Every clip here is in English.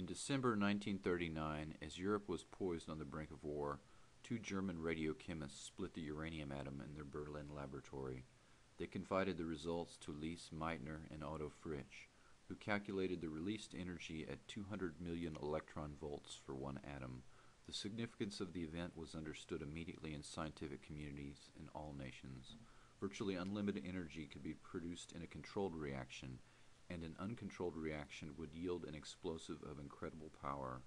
In December 1939, as Europe was poised on the brink of war, two German radiochemists split the uranium atom in their Berlin laboratory. They confided the results to Lise Meitner and Otto Frisch, who calculated the released energy at 200 million electron volts for one atom. The significance of the event was understood immediately in scientific communities in all nations. Virtually unlimited energy could be produced in a controlled reaction, and an uncontrolled reaction would yield an explosive of incredible power.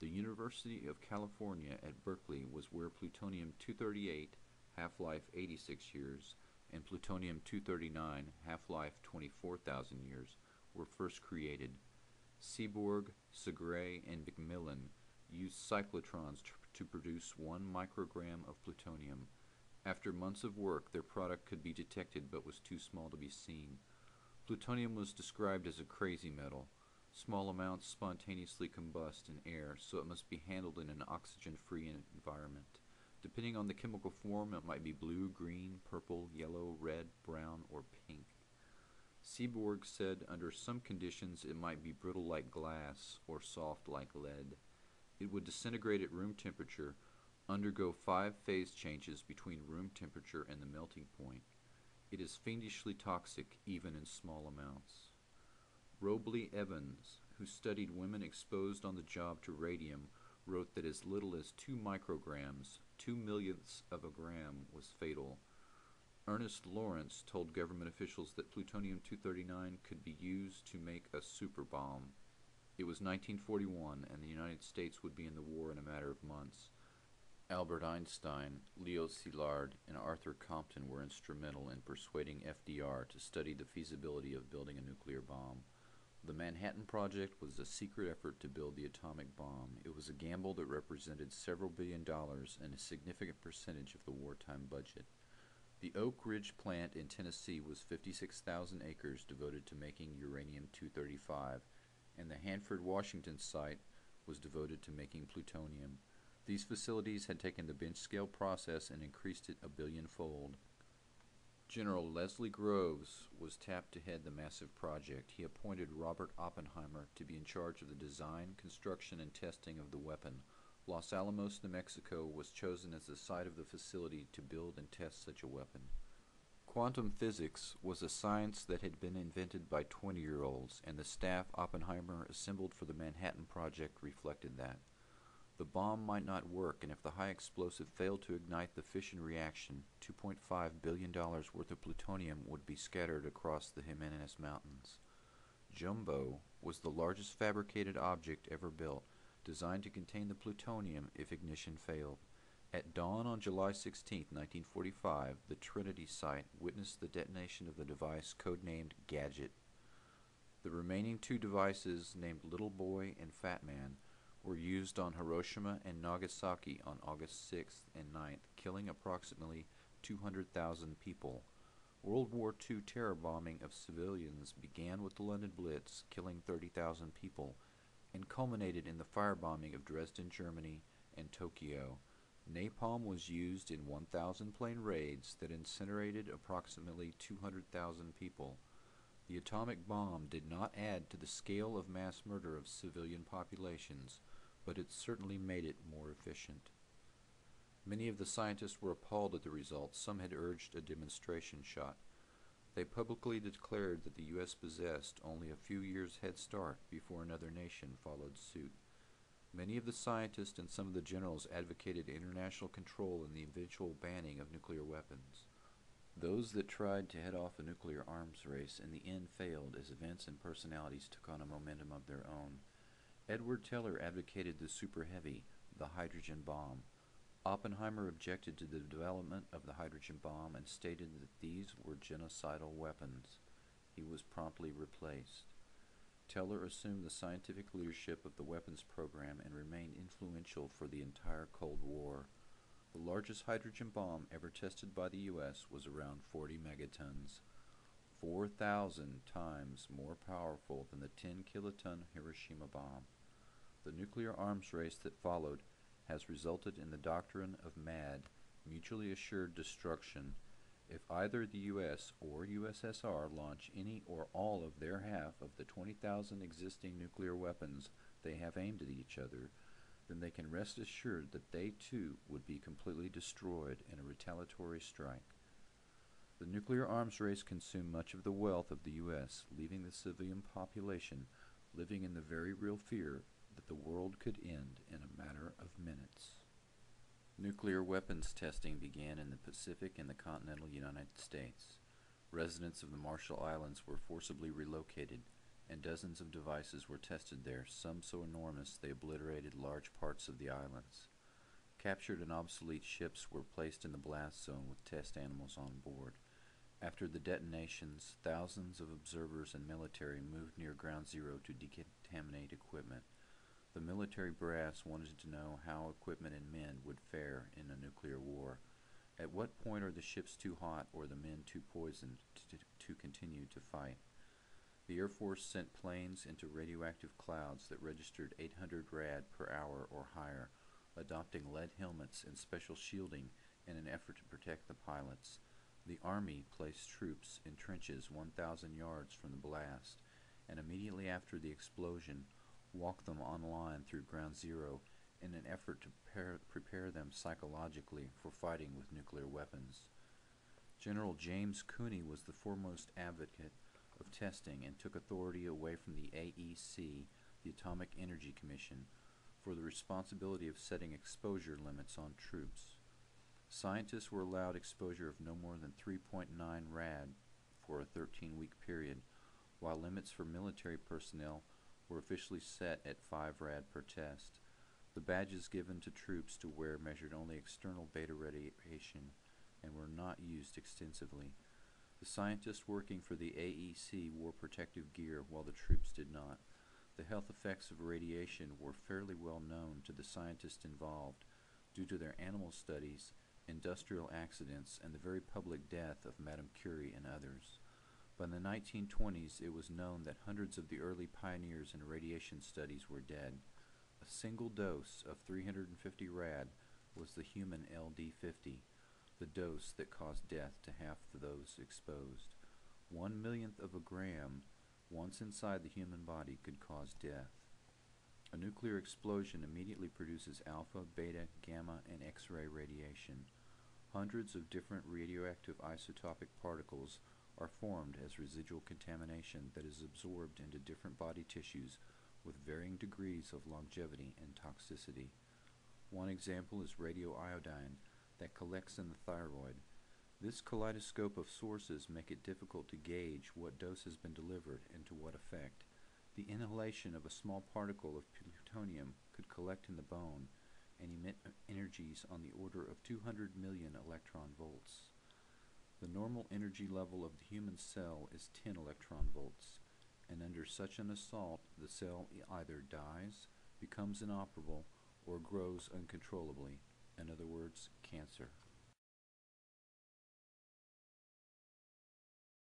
The University of California at Berkeley was where plutonium 238, half life 86 years, and plutonium 239, half life 24,000 years, were first created. Seaborg, Segre, and McMillan used cyclotrons to, to produce one microgram of plutonium. After months of work, their product could be detected but was too small to be seen. Plutonium was described as a crazy metal. Small amounts spontaneously combust in air, so it must be handled in an oxygen free environment. Depending on the chemical form, it might be blue, green, purple, yellow, red, brown, or pink. Seaborg said under some conditions it might be brittle like glass or soft like lead. It would disintegrate at room temperature, undergo five phase changes between room temperature and the melting point. It is fiendishly toxic even in small amounts. Robley Evans, who studied women exposed on the job to radium, wrote that as little as two micrograms, two millionths of a gram, was fatal. Ernest Lawrence told government officials that plutonium 239 could be used to make a super bomb. It was 1941, and the United States would be in the war in a matter of months. Albert Einstein, Leo Szilard, and Arthur Compton were instrumental in persuading FDR to study the feasibility of building a nuclear bomb. The Manhattan Project was a secret effort to build the atomic bomb. It was a gamble that represented several billion dollars and a significant percentage of the wartime budget. The Oak Ridge plant in Tennessee was 56,000 acres devoted to making uranium 235, and the Hanford, Washington site was devoted to making plutonium. These facilities had taken the bench scale process and increased it a billionfold. General Leslie Groves was tapped to head the massive project. He appointed Robert Oppenheimer to be in charge of the design, construction, and testing of the weapon. Los Alamos, New Mexico was chosen as the site of the facility to build and test such a weapon. Quantum physics was a science that had been invented by 20 year olds, and the staff Oppenheimer assembled for the Manhattan Project reflected that. The bomb might not work, and if the high explosive failed to ignite the fission reaction, $2.5 billion worth of plutonium would be scattered across the Jemez Mountains. Jumbo was the largest fabricated object ever built, designed to contain the plutonium if ignition failed. At dawn on July 16, 1945, the Trinity site witnessed the detonation of the device codenamed Gadget. The remaining two devices, named Little Boy and Fat Man, were used on Hiroshima and Nagasaki on August 6th and 9th, killing approximately 200,000 people. World War II terror bombing of civilians began with the London Blitz, killing 30,000 people, and culminated in the firebombing of Dresden, Germany, and Tokyo. Napalm was used in 1,000 plane raids that incinerated approximately 200,000 people. The atomic bomb did not add to the scale of mass murder of civilian populations, but it certainly made it more efficient. Many of the scientists were appalled at the results. Some had urged a demonstration shot. They publicly declared that the U.S. possessed only a few years' head start before another nation followed suit. Many of the scientists and some of the generals advocated international control and the eventual banning of nuclear weapons. Those that tried to head off a nuclear arms race in the end failed as events and personalities took on a momentum of their own. Edward Teller advocated the super heavy, the hydrogen bomb. Oppenheimer objected to the development of the hydrogen bomb and stated that these were genocidal weapons. He was promptly replaced. Teller assumed the scientific leadership of the weapons program and remained influential for the entire Cold War. The largest hydrogen bomb ever tested by the U.S. was around 40 megatons, 4,000 times more powerful than the 10 kiloton Hiroshima bomb. The nuclear arms race that followed has resulted in the doctrine of MAD, mutually assured destruction. if either the U.S. or USSR launch any or all of their half of the 20,000 existing nuclear weapons they have aimed at each other, then they can rest assured that they too would be completely destroyed in a retaliatory strike. The nuclear arms race consumed much of the wealth of the U.S., leaving the civilian population living in the very real fear that the world could end in a matter of minutes. Nuclear weapons testing began in the Pacific and the continental United States. Residents of the Marshall Islands were forcibly relocated, and dozens of devices were tested there, some so enormous they obliterated large parts of the islands. Captured and obsolete ships were placed in the blast zone with test animals on board. After the detonations, thousands of observers and military moved near Ground Zero to decontaminate equipment. The military brass wanted to know how equipment and men would fare in a nuclear war. At what point are the ships too hot or the men too poisoned to, to continue to fight? The Air Force sent planes into radioactive clouds that registered 800 rad per hour or higher, adopting lead helmets and special shielding in an effort to protect the pilots. The Army placed troops in trenches 1,000 yards from the blast, and immediately after the explosion, walked them online through Ground Zero in an effort to prepare, prepare them psychologically for fighting with nuclear weapons. General James Cooney was the foremost advocate of testing and took authority away from the AEC, the Atomic Energy Commission, for the responsibility of setting exposure limits on troops. Scientists were allowed exposure of no more than 3.9 rad for a 13 week period, while limits for military personnel were officially set at 5 rad per test. The badges given to troops to wear measured only external beta radiation and were not used extensively. The scientists working for the AEC wore protective gear while the troops did not. The health effects of radiation were fairly well known to the scientists involved due to their animal studies, industrial accidents, and the very public death of Madame Curie and others. By the 1920s, it was known that hundreds of the early pioneers in radiation studies were dead. A single dose of 350 rad was the human LD50, the dose that caused death to half those exposed. One millionth of a gram, once inside the human body, could cause death. A nuclear explosion immediately produces alpha, beta, gamma, and X ray radiation. Hundreds of different radioactive isotopic particles are formed as residual contamination that is absorbed into different body tissues with varying degrees of longevity and toxicity. One example is radioiodine that collects in the thyroid. This kaleidoscope of sources make it difficult to gauge what dose has been delivered and to what effect. The inhalation of a small particle of plutonium could collect in the bone and emit energies on the order of 200 million electron volts. The normal energy level of the human cell is 10 electron volts, and under such an assault, the cell either dies, becomes inoperable, or grows uncontrollably, in other words, cancer.